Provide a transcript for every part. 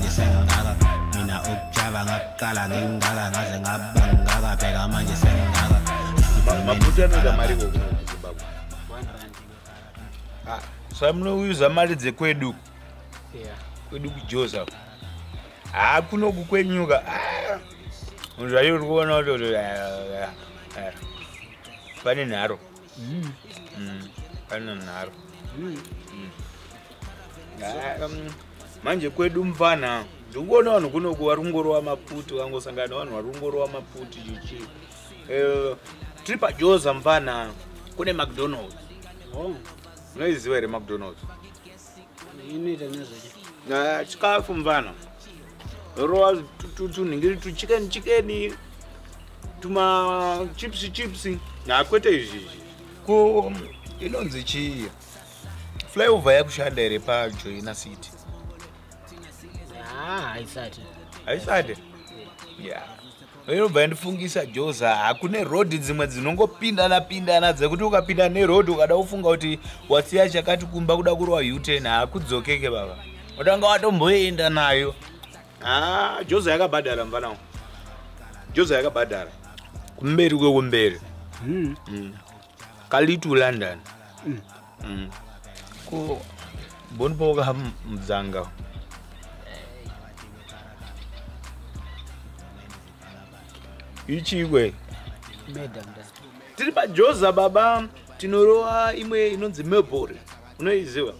manje sengingaka mina ukujava ngaqala ngingaka ngaze ngaba ngingaka bheka manje sengingaka maputu anoda mari kokuzimbabwe one rand sa munouza mari dzekwedu kwedu? Kujosa ha kunoku kwenyuka. Zvaio uri kuona kuti pane nharo mm. Mm, pane nharo Mm. Ah, um, manje kwedu mfana ndikuona vanhu kunoku vari kungorova maputi vangosangana nevanhu vari kungorova maputi chichi Eh, tiri pajosa mfana kune macdonalds oh. Unoiziva here macdonalds inoita nezvechi chikafu mfana. Rova tunhingiri tuchikeni chikeni tuma chipsi chipsi nakwete izvizvi ko inonzi chii? Flyover yakushanda here pajoina city haisati haisati ya inobva ndifungisa josa hakune rodhi dzimwe dzinongopindana pindana dzekuti ukapinda nerodhi ukada kufunga kuti wasiya chakati kumba kuda kurwa uten hakudzokeke baba. Utanga watomboenda nayo. Ha josa yakabhadhara mfanao josa yakabhadhara kumberi kwekumberi mm. Mm. kalitu london. Mm. Mm. ko mbonipoka mudzanga ichikwe. Tiri pajosa baba tinorova imwe inonzi melbory unoiziva?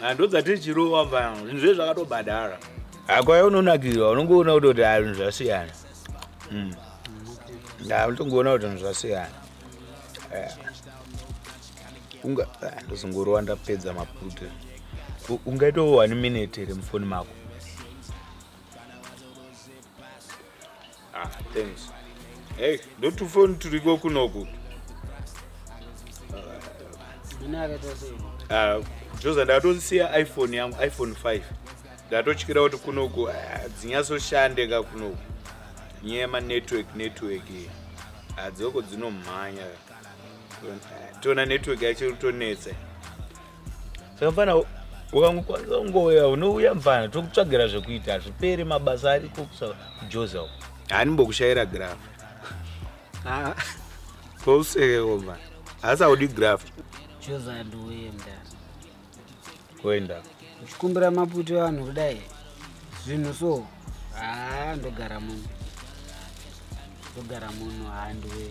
Ya ndo dzatiri chirova mba zvinhu zve zvakatobhadhara. Hakwaya unonakirwa unongoona kuti kuti zvinhu zvasiyana. Ya unotongoona kuti zvinhu zvasiyana. Ya. unga ah, ndozongorova ndapedza mapute. Ungaitawo one minute here mufoni mako ah, thanks. Hey ndo tufoni turiko kunoku muna akaita sei Ah, joza ndatosiya iphone yangu iphone 5 ndatotyira kuti kunoku ah, dzinyatsoshande kunoku. Nyaya yemanetwork network hadzoko dzinomhanya Ah, tona network yacho rutonetsa saka mfana ukangokwanisa kungouya unouya mfana tokutsvagira zvekuita zvipere mabasa ariko kujoza hanimbokushayira graph. Ah. Kousekeko mfana hasi haudi graph. Choza ndiuye mda kuenda uchikumbira maputi vanhu kudai? Zvinhu so? Haa ndogara muno. Ndogara muno haa ndiuye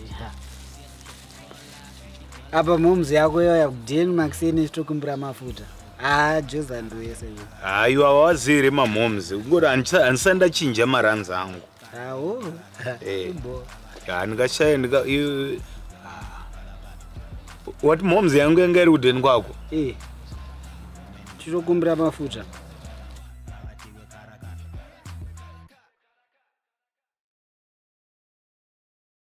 apa momzi yako yoya kudeni makiseni ichitokumbira mafuta haa joza ndiuye seiwe haiwa wazire mamhomes ngoti handisati ndachinja maranzi angu hawo Eh. ibo handingashaya ndika i- ah. wati mhomes yangu yanga iri kudheni kwako e chitokumbira mafuta